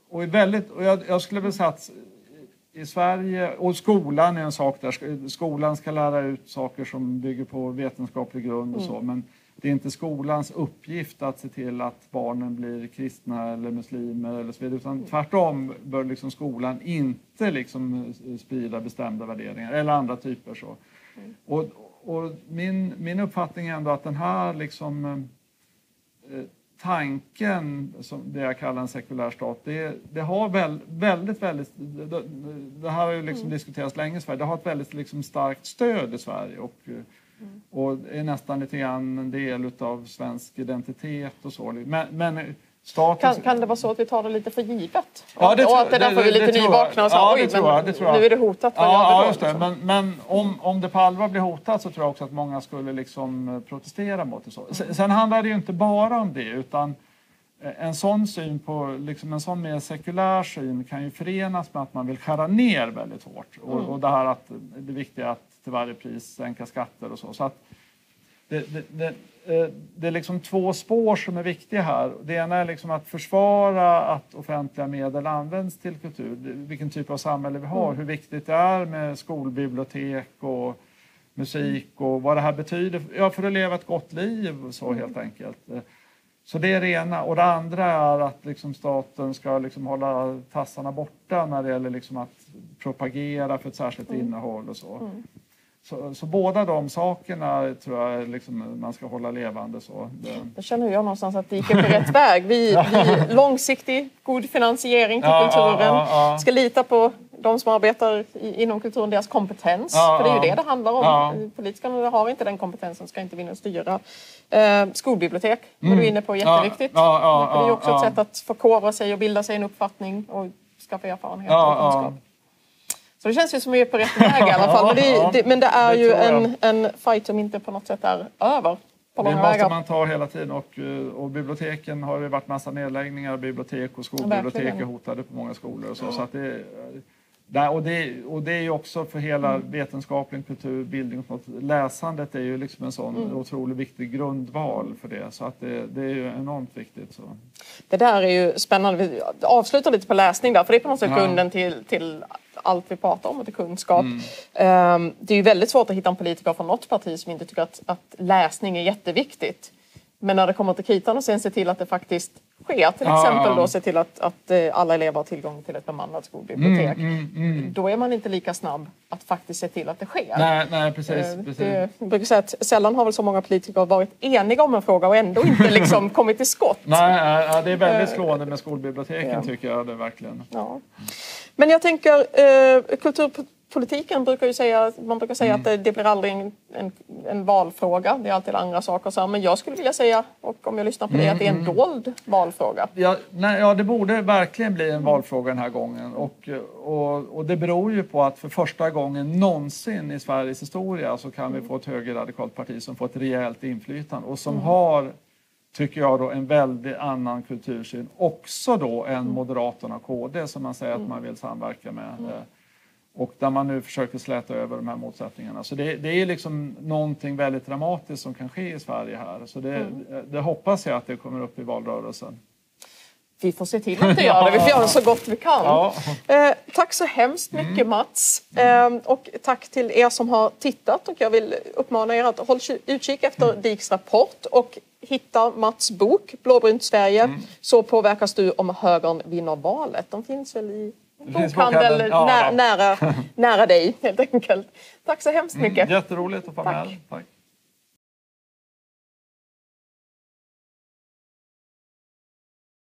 och, väldigt, och jag, jag skulle vilja säga att i Sverige, och skolan är en sak där, Sk- skolan ska lära ut saker som bygger på vetenskaplig grund och så, men det är inte skolans uppgift att se till att barnen blir kristna eller muslimer eller så vidare, utan tvärtom bör liksom skolan inte liksom sprida bestämda värderingar eller andra typer så. Och, och min, min uppfattning är ändå att den här liksom eh, tanken, som det jag kallar en sekulär stat, det, det har väl, väldigt, väldigt, det, det här har ju liksom diskuterats länge i Sverige, det har ett väldigt liksom starkt stöd i Sverige och, och är nästan lite grann en del av svensk identitet och så. Men, men staten... Kan, kan det vara så att vi tar det lite för givet? Ja, det och att det är därför vi är lite nyvakna och så, Ja, oj, men jag, jag. nu är det hotat. Ja, ja just det. Men, men om, om det på allvar blir hotat så tror jag också att många skulle liksom eh, protestera mot det. Så. Sen, handlar det ju inte bara om det utan en sån syn på, liksom en sån mer sekulär syn kan ju förenas med att man vill skära ner väldigt hårt. Och, Mm. och det här att det viktiga är att till varje pris sänka skatter och så. så att det, det, det, eh, det är liksom två spår som är viktiga här. Det ena är liksom att försvara att offentliga medel används till kultur. Vilken typ av samhälle vi har, hur viktigt det är med skolbibliotek och musik och vad det här betyder ja, för att leva ett gott liv så helt enkelt. Eh, Så det är det ena. Och det andra är att liksom staten ska liksom hålla tassarna borta när det gäller liksom att propagera för ett särskilt innehåll och så. Så, så båda de sakerna tror jag liksom man ska hålla levande. Så. Det, Då känner jag någonstans att det gick på rätt väg. Vi, vi långsiktig, god finansiering till Ja, kulturen. ja, ja. Ska lita på de som arbetar i, inom kulturen, deras kompetens. För det är ju det det handlar om. Politikerna har inte den kompetensen, ska inte vinna och styra. Eh, skolbibliotek var du inne på, jätteviktigt. Det är ju också ett sätt att förkovra sig och bilda sig en uppfattning och skaffa erfarenhet och kunskap. Så det känns ju som vi är på rätt väg i alla fall. Men det, Ja, det, men det är ju en, en fight som inte på något sätt är över på det måste vägar. man ta hela tiden och, eh, och biblioteken har det varit massa nedläggningar bibliotek och skolbibliotek är hotade på många skolor och så. så att det, och, det, och det är ju också för hela Mm. vetenskaplig kultur, bildning och. Läsandet är ju liksom en sån Mm. otroligt viktig grundval för det. Så att det, det är ju enormt viktigt. Så. Det där är ju spännande. Vi avslutar lite på läsning där, för det är på något sätt Ja. grunden till, till allt vi pratar om till kunskap. Mm. Ehm, det är ju väldigt svårt att hitta en politiker från något parti som inte tycker att, att läsning är jätteviktigt. Men när det kommer till kritan och sen se till att det faktiskt sker, till exempel ja. då se till att, att eh, alla elever har tillgång till ett bemannat skolbibliotek. Mm, Då är man inte lika snabb att faktiskt se till att det sker. Nej, nej, precis. Eh, precis. Det, jag brukar säga att sällan har väl så många politiker varit eniga om en fråga och ändå inte liksom kommit till skott. Nej, det är väldigt slående med skolbiblioteken ja. tycker jag. Det verkligen. Ja. Men jag tänker, eh, kulturpolitiken brukar ju säga, man brukar säga att det, blir aldrig en, en, en valfråga, det är alltid andra saker. Så, men jag skulle vilja säga, och om jag lyssnar på dig, att det är en dold valfråga. Ja, nej, ja, det borde verkligen bli en valfråga den här gången. Och, och, och det beror ju på att för första gången någonsin i Sveriges historia så kan vi få ett högerradikalt parti som får ett rejält inflytande och som har, tycker jag, då, en väldigt annan kultursyn. Också då än Moderaterna och KD som man säger att man vill samverka med. Och där man nu försöker släta över de här motsättningarna. Så det, det är liksom någonting väldigt dramatiskt som kan ske i Sverige här. Så det, det hoppas jag att det kommer upp i valrörelsen. Vi får se till att det gör det, vi får göra så gott vi kan. Ja. Eh, tack så hemskt mycket Mats. Eh, och tack till er som har tittat. Och jag vill uppmana er att hålla utkik efter DIKs rapport och hitta Mats bok Blåbrunt Sverige. Så påverkas du om högern vinner valet. De finns väl i bokhandel ja. nä- nära, nära dig helt enkelt. Tack så hemskt mycket. Jätteroligt att få med. Tack. Tack.